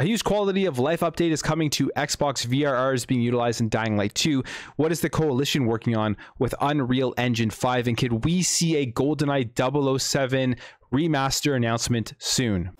A huge quality of life update is coming to Xbox VRRs being utilized in Dying Light 2. What is the coalition working on with Unreal Engine 5 and could we see a GoldenEye 007 remaster announcement soon?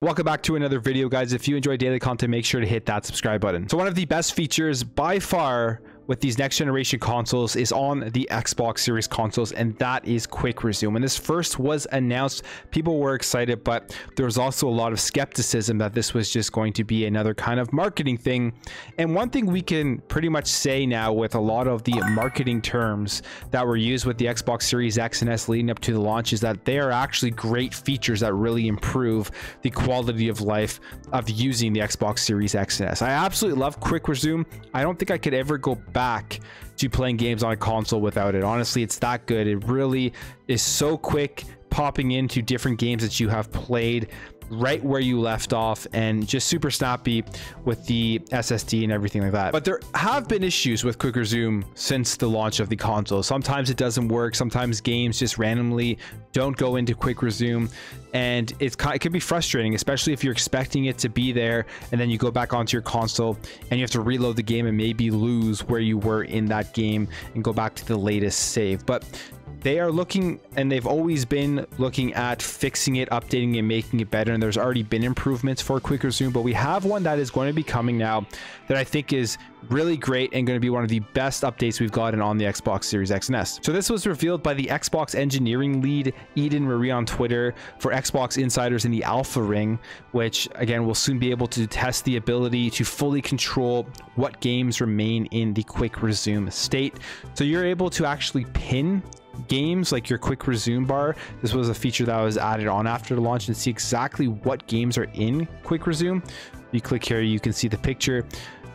Welcome back to another video guys. If you enjoy daily content, make sure to hit that subscribe button. So one of the best features by far with these next generation consoles is on the Xbox Series consoles, and that is Quick Resume. When this first was announced, people were excited, but there was also a lot of skepticism that this was just going to be another kind of marketing thing. And one thing we can pretty much say now with a lot of the marketing terms that were used with the Xbox Series X and S leading up to the launch is that they are actually great features that really improve the quality of life of using the Xbox Series X and S. I absolutely love Quick Resume. I don't think I could ever go back to playing games on a console without it. Honestly, it's that good. It really is so quick popping into different games that you have played right where you left off and just super snappy with the SSD and everything like that. But there have been issues with Quick Resume since the launch of the console. Sometimes it doesn't work. Sometimes games just randomly don't go into Quick Resume and it's it can be frustrating especially if you're expecting it to be there and then you go back onto your console and you have to reload the game and maybe lose where you were in that game and go back to the latest save but they are looking and they've always been looking at fixing it updating and making it better and there's already been improvements for quick resume but we have one that is going to be coming now that i think is really great and going to be one of the best updates we've gotten on the xbox series x and s. So this was revealed by the xbox engineering lead eden marie on twitter for xbox insiders in the alpha ring which again will soon be able to test the ability to fully control what games remain in the quick resume state. So you're able to actually pin games like your quick resume bar this was a feature that was added on after the launch and see exactly what games are in quick resume. You click here you can see the picture.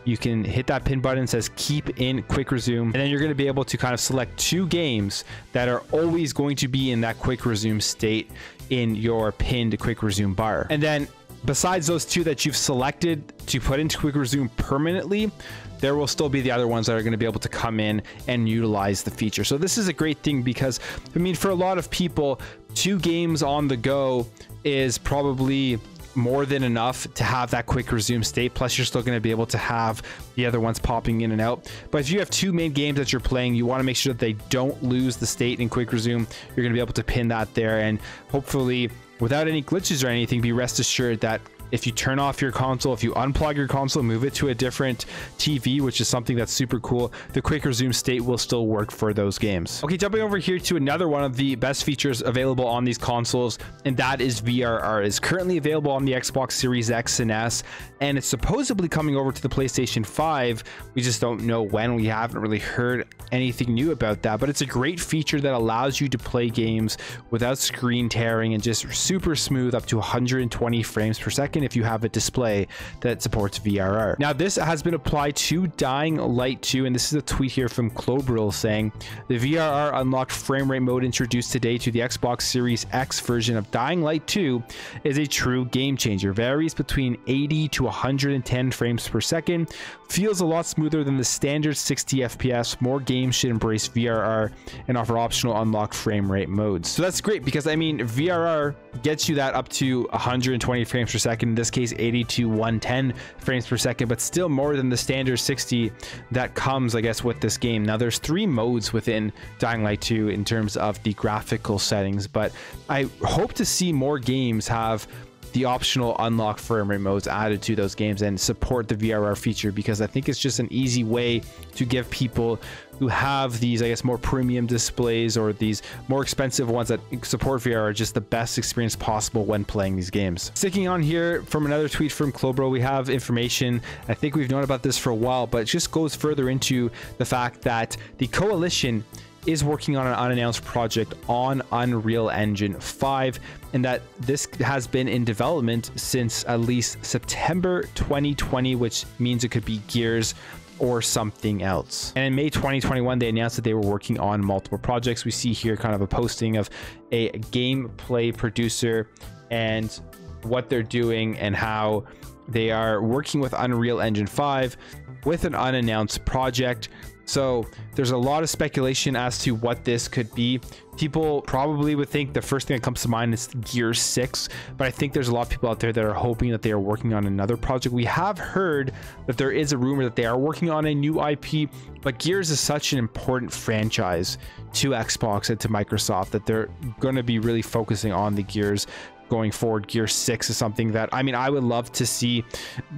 You can hit that pin button says keep in quick resume. And then you're going to be able to kind of select two games that are always going to be in that quick resume state in your pinned quick resume bar. And then besides those two that you've selected to put into quick resume permanently there will still be the other ones that are going to be able to come in and utilize the feature. So this is a great thing because, I mean, for a lot of people, two games on the go is probably more than enough to have that quick resume state. Plus, you're still going to be able to have the other ones popping in and out. But if you have two main games that you're playing, you want to make sure that they don't lose the state in quick resume. You're going to be able to pin that there and hopefully without any glitches or anything, be rest assured that if you turn off your console, if you unplug your console, move it to a different TV, which is something that's super cool, the quick resume state will still work for those games. Okay, jumping over here to another one of the best features available on these consoles, and that is VRR. is currently available on the Xbox Series X and S, and it's supposedly coming over to the PlayStation 5. We just don't know when. We haven't really heard anything new about that, but it's a great feature that allows you to play games without screen tearing and just super smooth up to 120 frames per second if you have a display that supports VRR. Now, this has been applied to Dying Light 2, and this is a tweet here from Klobrille saying, the VRR unlocked frame rate mode introduced today to the Xbox Series X version of Dying Light 2 is a true game changer. Varies between 80 to 110 frames per second, feels a lot smoother than the standard 60 FPS. More games should embrace VRR and offer optional unlocked frame rate modes. So that's great because I mean, VRR gets you that up to 120 frames per second, in this case 80 to 110 frames per second, but still more than the standard 60 that comes, I guess, with this game. Now there's three modes within Dying Light 2 in terms of the graphical settings, but I hope to see more games have the optional unlock rate modes added to those games and support the VRR feature because I think it's just an easy way to give people who have these, I guess, more premium displays or these more expensive ones that support VR just the best experience possible when playing these games. Sticking on here from another tweet from Klobrille, we have information. I think we've known about this for a while, but it just goes further into the fact that the coalition is working on an unannounced project on Unreal Engine 5 and that this has been in development since at least September 2020 which means it could be Gears or something else. And in May 2021, they announced that they were working on multiple projects. We see here kind of a posting of a gameplay producer and what they're doing and how they are working with Unreal Engine 5 with an unannounced project So there's a lot of speculation as to what this could be. People probably would think the first thing that comes to mind is Gear 6, but I think there's a lot of people out there that are hoping that they are working on another project. We have heard that there is a rumor that they are working on a new IP, but Gears is such an important franchise to Xbox and to Microsoft that they're going to be really focusing on the Gears going forward. Gear 6 is something that I mean, I would love to see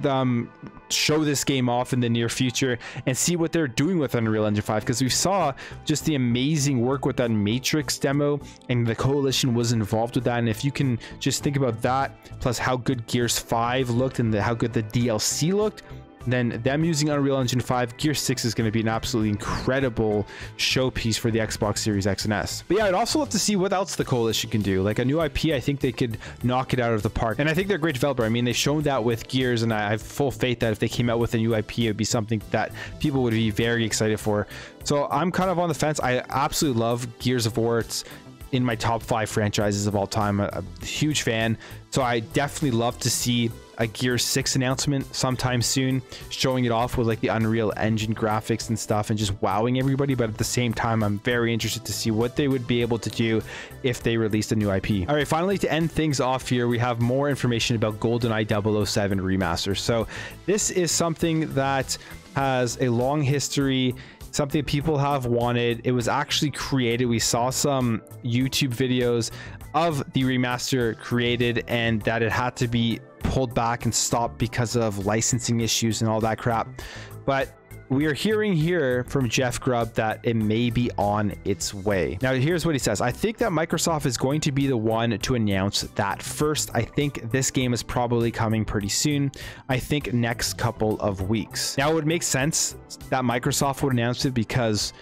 them show this game off in the near future and see what they're doing with Unreal Engine 5 because we saw just the amazing work with that Matrix demo and the coalition was involved with that and if you can just think about that plus how good Gears 5 looked and the, how good the DLC looked then them using Unreal Engine 5, Gear 6 is going to be an absolutely incredible showpiece for the Xbox Series X and S. But yeah, I'd also love to see what else the Coalition can do. Like a new IP, I think they could knock it out of the park. And I think they're a great developer. I mean, they've shown that with Gears, and I have full faith that if they came out with a new IP, it would be something that people would be very excited for. So I'm kind of on the fence. I absolutely love Gears of War. It's in my top five franchises of all time. A, a huge fan. So I definitely love to see a Gear 6 announcement sometime soon, showing it off with like the Unreal Engine graphics and stuff and just wowing everybody. But at the same time, I'm very interested to see what they would be able to do if they released a new IP. All right, finally, to end things off here, we have more information about GoldenEye 007 Remaster. So this is something that has a long history something people have wanted. It was actually created. We saw some YouTube videos of the remaster created and that it had to be pulled back and stopped because of licensing issues and all that crap. But we are hearing here from Jeff Grubb that it may be on its way. Now, here's what he says. I think that Microsoft is going to be the one to announce that first. I think this game is probably coming pretty soon. I think next couple of weeks. Now, it would make sense that Microsoft would announce it because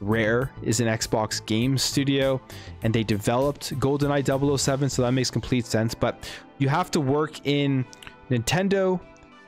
Rare is an Xbox game studio and they developed GoldenEye 007, so that makes complete sense. But you have to work in Nintendo,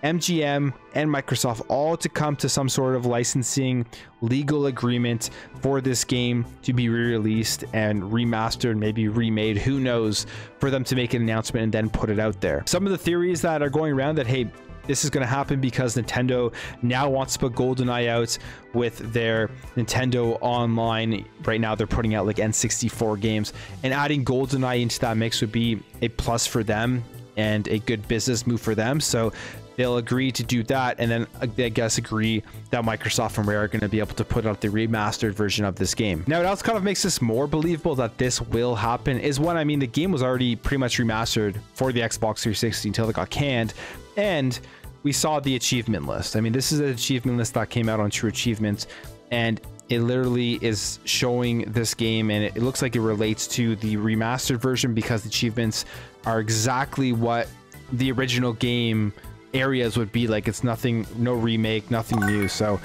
MGM, and Microsoft all to come to some sort of licensing legal agreement for this game to be re-released and remastered, maybe remade, who knows, for them to make an announcement and then put it out there. Some of the theories that are going around that, hey, this is going to happen because Nintendo now wants to put GoldenEye out with their Nintendo Online. Right now, they're putting out like N64 games, and adding GoldenEye into that mix would be a plus for them and a good business move for them. So they'll agree to do that and then uh, i guess agree that microsoft and rare are going to be able to put out the remastered version of this game now what else kind of makes this more believable that this will happen is one i mean the game was already pretty much remastered for the xbox 360 until it got canned and we saw the achievement list. I mean, this is an achievement list that came out on True Achievements, and it literally is showing this game, and it, looks like it relates to the remastered version because the achievements are exactly what the original game areas would be like. It's nothing, no remake, nothing new. So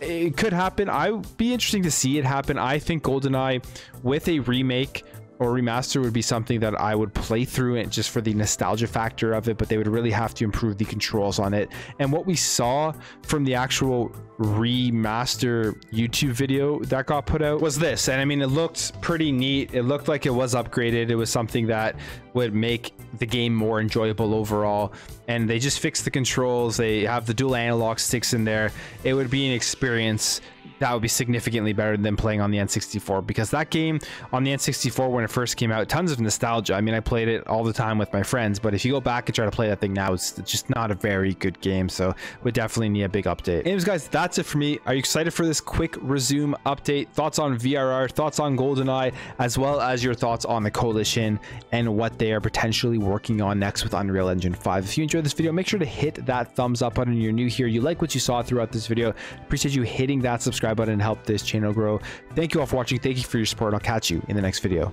it could happen. I would be interesting to see it happen. I think GoldenEye with a remake or remaster would be something that I would play through it just for the nostalgia factor of it, but they would really have to improve the controls on it. And what we saw from the actual remaster YouTube video that got put out was this. And I mean, it looked pretty neat. It looked like it was upgraded. It was something that would make the game more enjoyable overall. And they just fixed the controls. They have the dual analog sticks in there. It would be an experience that would be significantly better than playing on the N64 because that game on the N64 when it first came out, tons of nostalgia. I mean, I played it all the time with my friends, but if you go back and try to play that thing now, it's just not a very good game. So we definitely need a big update. Anyways, guys, that's it for me. Are you excited for this quick resume update? Thoughts on VRR, thoughts on GoldenEye, as well as your thoughts on the Coalition and what they are potentially working on next with Unreal Engine 5. If you enjoyed this video, make sure to hit that thumbs up button. You're new here. You like what you saw throughout this video. Appreciate you hitting that subscribe subscribe button and help this channel grow. Thank you all for watching. Thank you for your support. I'll catch you in the next video.